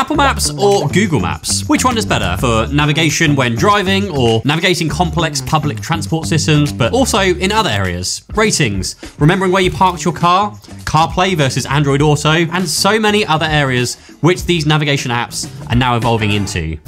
Apple Maps or Google Maps? Which one is better for navigation when driving or navigating complex public transport systems, but also in other areas? Ratings, remembering where you parked your car, CarPlay versus Android Auto, and so many other areas which these navigation apps are now evolving into.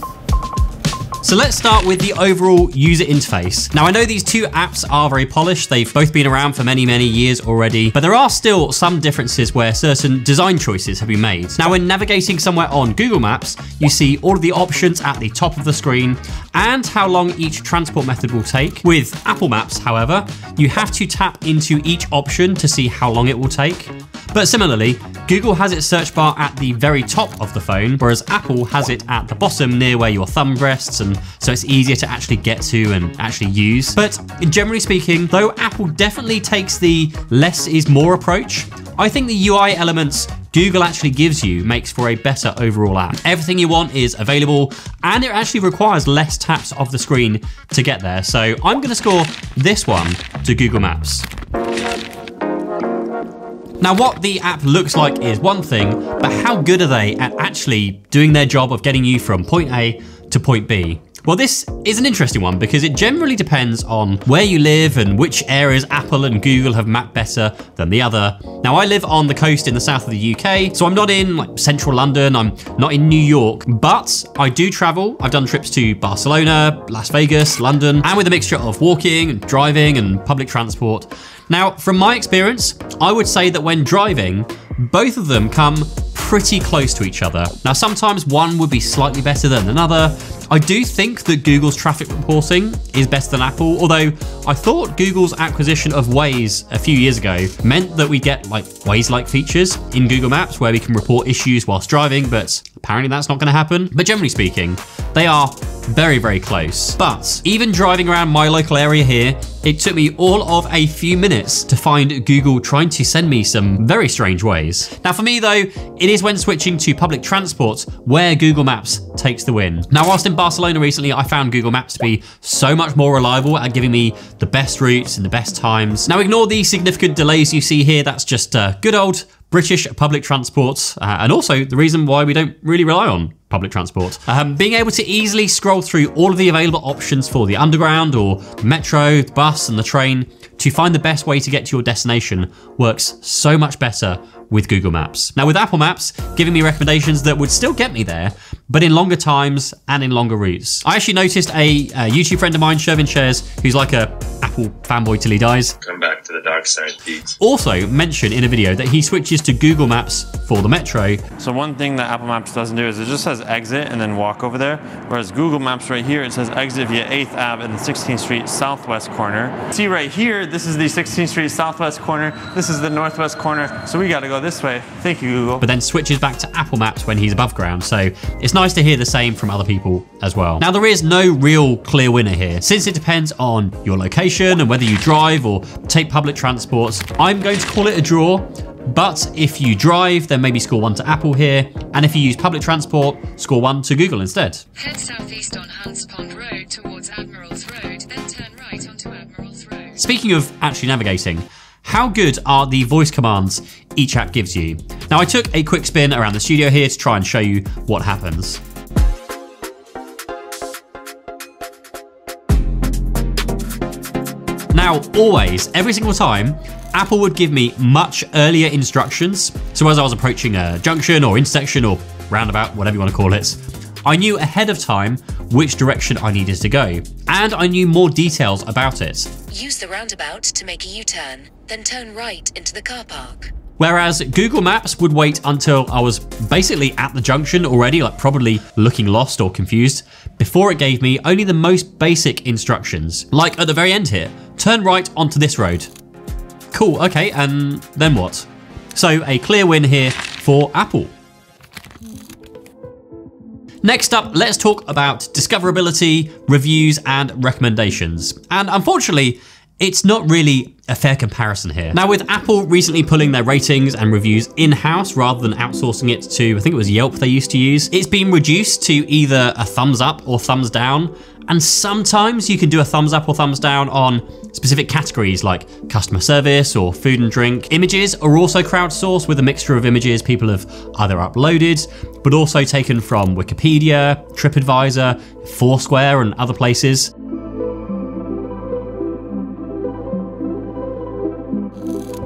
So let's start with the overall user interface. Now I know these two apps are very polished, they've both been around for many, many years already, but there are still some differences where certain design choices have been made. Now when navigating somewhere on Google Maps, you see all of the options at the top of the screen and how long each transport method will take. With Apple Maps, however, you have to tap into each option to see how long it will take. But similarly, Google has its search bar at the very top of the phone, whereas Apple has it at the bottom near where your thumb rests, and so it's easier to actually get to and actually use. But generally speaking, though Apple definitely takes the less is more approach, I think the UI elements Google actually gives you makes for a better overall app. Everything you want is available and it actually requires less taps of the screen to get there. So I'm gonna score this one to Google Maps. Now, what the app looks like is one thing, but how good are they at actually doing their job of getting you from point A to point B? Well, this is an interesting one because it generally depends on where you live and which areas Apple and Google have mapped better than the other. Now, I live on the coast in the south of the UK, so I'm not in like central London, I'm not in New York, but I do travel. I've done trips to Barcelona, Las Vegas, London, and with a mixture of walking, driving, and public transport. Now, from my experience, I would say that when driving, both of them come pretty close to each other. Now, sometimes one would be slightly better than another. I do think that Google's traffic reporting is better than Apple, although I thought Google's acquisition of Waze a few years ago meant that we get like Waze-like features in Google Maps where we can report issues whilst driving, but apparently that's not gonna happen. But generally speaking, they are very, very close. But even driving around my local area here, it took me all of a few minutes to find Google trying to send me some very strange ways. Now for me though, it is when switching to public transport where Google Maps takes the win. Now whilst in Barcelona recently, I found Google Maps to be so much more reliable at giving me the best routes and the best times. Now ignore the significant delays you see here, that's just uh, good old British public transport, uh, and also the reason why we don't really rely on public transport. Um, being able to easily scroll through all of the available options for the underground or metro, the bus, and the train to find the best way to get to your destination works so much better with Google Maps. Now with Apple Maps giving me recommendations that would still get me there, but in longer times and in longer routes. I actually noticed a, a YouTube friend of mine, Shervin Shares, who's like a Apple fanboy till he dies. Come back to the dark side, Pete. Also mentioned in a video that he switches to Google Maps for the Metro. So one thing that Apple Maps doesn't do is it just says exit and then walk over there. Whereas Google Maps right here, it says exit via 8th Ave in the 16th Street Southwest corner. See right here, this is the 16th Street Southwest corner. This is the Northwest corner. So we gotta go this way. Thank you, Google. But then switches back to Apple Maps when he's above ground. So it's nice to hear the same from other people as well. Now there is no real clear winner here since it depends on your location and whether you drive or take public transports. I'm going to call it a draw, but if you drive, then maybe score one to Apple here. And if you use public transport, score one to Google instead. Head southeast on Hunts Pond Road towards Admiral's Road, then turn right onto Admiral's Road. Speaking of actually navigating, how good are the voice commands each app gives you? Now I took a quick spin around the studio here to try and show you what happens. Now, always, every single time, Apple would give me much earlier instructions. So as I was approaching a junction or intersection or roundabout, whatever you want to call it, I knew ahead of time which direction I needed to go, and I knew more details about it. Use the roundabout to make a U-turn, then turn right into the car park. Whereas Google Maps would wait until I was basically at the junction already, like probably looking lost or confused, before it gave me only the most basic instructions. Like at the very end here, turn right onto this road. Cool, okay, and then what? So a clear win here for Apple. Next up, let's talk about discoverability, reviews, and recommendations. And unfortunately, it's not really a fair comparison here. Now with Apple recently pulling their ratings and reviews in-house rather than outsourcing it to, I think it was Yelp they used to use, it's been reduced to either a thumbs up or thumbs down. And sometimes you can do a thumbs up or thumbs down on specific categories like customer service or food and drink. Images are also crowdsourced with a mixture of images people have either uploaded, but also taken from Wikipedia, TripAdvisor, Foursquare, and other places.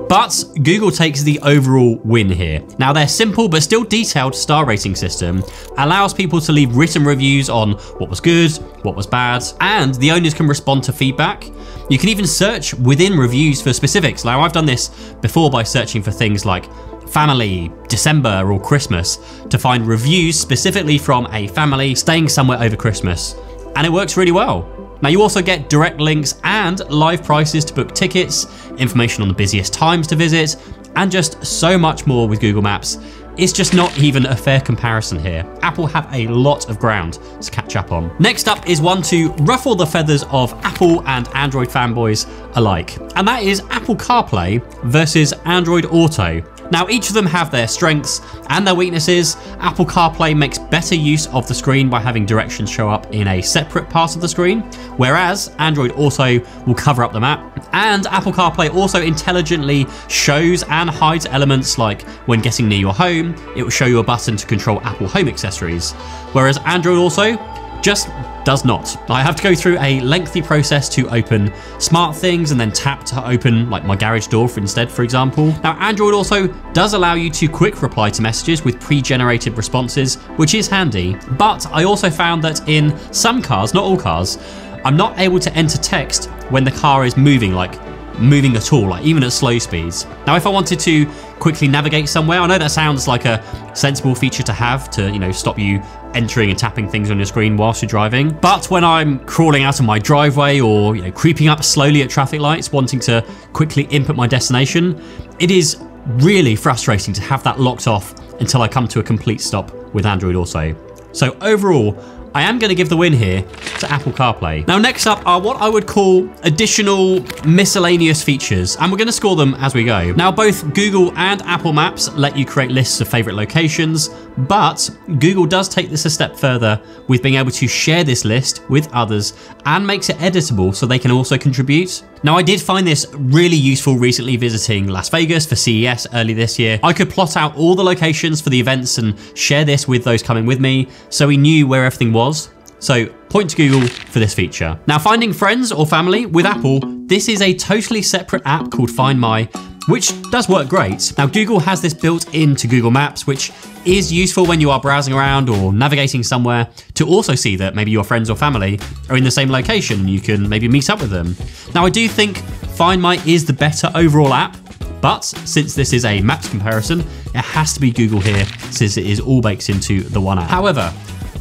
But Google takes the overall win here. Now, their simple but still detailed star rating system allows people to leave written reviews on what was good, what was bad, and the owners can respond to feedback. You can even search within reviews for specifics. Now, I've done this before by searching for things like family, December, or Christmas to find reviews specifically from a family staying somewhere over Christmas. And it works really well. Now, you also get direct links and live prices to book tickets, information on the busiest times to visit, and just so much more with Google Maps. It's just not even a fair comparison here. Apple have a lot of ground to catch up on. Next up is one to ruffle the feathers of Apple and Android fanboys alike, and that is Apple CarPlay versus Android Auto. Now, each of them have their strengths and their weaknesses. Apple CarPlay makes better use of the screen by having directions show up in a separate part of the screen, whereas Android Auto will cover up the map. And Apple CarPlay also intelligently shows and hides elements like when getting near your home, it will show you a button to control Apple Home accessories, whereas Android Auto just does not. I have to go through a lengthy process to open SmartThings and then tap to open like my garage door for instead, for example. Now, Android also does allow you to quick reply to messages with pre-generated responses, which is handy. But I also found that in some cars, not all cars, I'm not able to enter text when the car is moving, like moving at all, like even at slow speeds. Now, if I wanted to quickly navigate somewhere, I know that sounds like a sensible feature to have to, you know, stop you entering and tapping things on your screen whilst you're driving. But when I'm crawling out of my driveway or, you know, creeping up slowly at traffic lights, wanting to quickly input my destination, it is really frustrating to have that locked off until I come to a complete stop with Android Auto. So overall, I am going to give the win here to Apple CarPlay. Now, next up are what I would call additional miscellaneous features, and we're going to score them as we go. Now, both Google and Apple Maps let you create lists of favorite locations, but Google does take this a step further with being able to share this list with others and makes it editable so they can also contribute. Now, I did find this really useful recently visiting Las Vegas for CES early this year. I could plot out all the locations for the events and share this with those coming with me so we knew where everything was. So point to Google for this feature. Now, finding friends or family with Apple, this is a totally separate app called Find My, which does work great. Now, Google has this built into Google Maps, which is useful when you are browsing around or navigating somewhere to also see that maybe your friends or family are in the same location and you can maybe meet up with them. Now, I do think Find My is the better overall app, but since this is a maps comparison, it has to be Google here since it is all baked into the one app. However,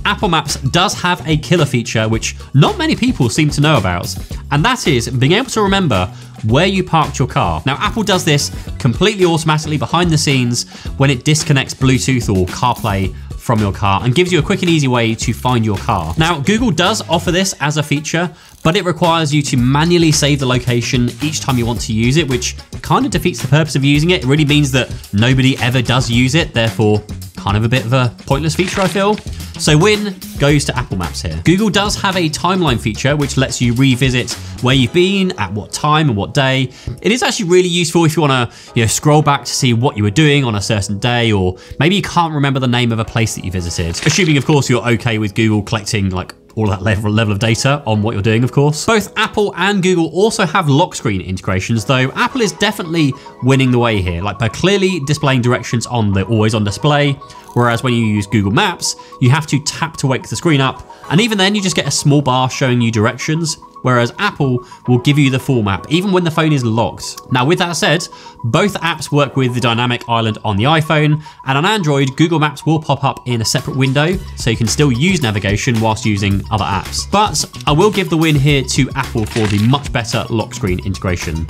Apple Maps does have a killer feature which not many people seem to know about, and that is being able to remember where you parked your car. Now, Apple does this completely automatically behind the scenes when it disconnects Bluetooth or CarPlay from your car and gives you a quick and easy way to find your car. Now, Google does offer this as a feature, but it requires you to manually save the location each time you want to use it, which kind of defeats the purpose of using it. It really means that nobody ever does use it, therefore kind of a bit of a pointless feature, I feel. So win goes to Apple Maps here. Google does have a timeline feature which lets you revisit where you've been, at what time and what day. It is actually really useful if you want to you know, scroll back to see what you were doing on a certain day or maybe you can't remember the name of a place that you visited. Assuming of course you're okay with Google collecting like all that level, level of data on what you're doing, of course. Both Apple and Google also have lock screen integrations, though Apple is definitely winning the way here, like by clearly displaying directions on the always on display, whereas when you use Google Maps, you have to tap to wake the screen up, and even then you just get a small bar showing you directions, whereas Apple will give you the full map even when the phone is locked. Now with that said, both apps work with the dynamic island on the iPhone, and on Android, Google Maps will pop up in a separate window, so you can still use navigation whilst using other apps. But I will give the win here to Apple for the much better lock screen integration.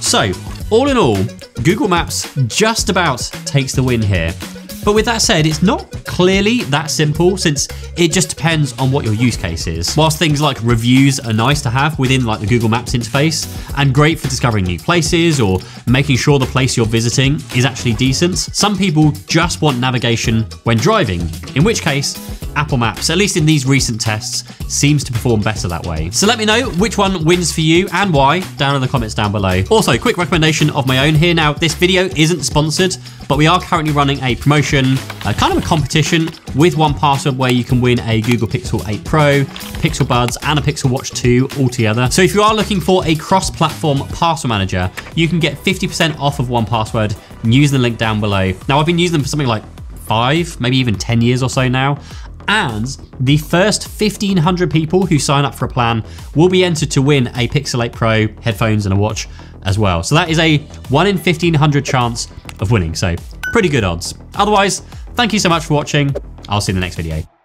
So, all in all, Google Maps just about takes the win here. But with that said, it's not clearly that simple since it just depends on what your use case is. Whilst things like reviews are nice to have within like the Google Maps interface and great for discovering new places or making sure the place you're visiting is actually decent, some people just want navigation when driving, in which case Apple Maps, at least in these recent tests, seems to perform better that way. So let me know which one wins for you and why down in the comments down below. Also, quick recommendation of my own here. Now, this video isn't sponsored, but we are currently running a promotion, uh, kind of a competition with 1Password where you can win a Google Pixel 8 Pro, Pixel Buds, and a Pixel Watch 2 altogether. So if you are looking for a cross-platform password manager, you can get 50% off of 1Password using the link down below. Now, I've been using them for something like five, maybe even 10 years or so now. And the first 1,500 people who sign up for a plan will be entered to win a Pixel 8 Pro, headphones, and a watch as well. So that is a 1 in 1,500 chance of winning. So pretty good odds. Otherwise, thank you so much for watching. I'll see you in the next video.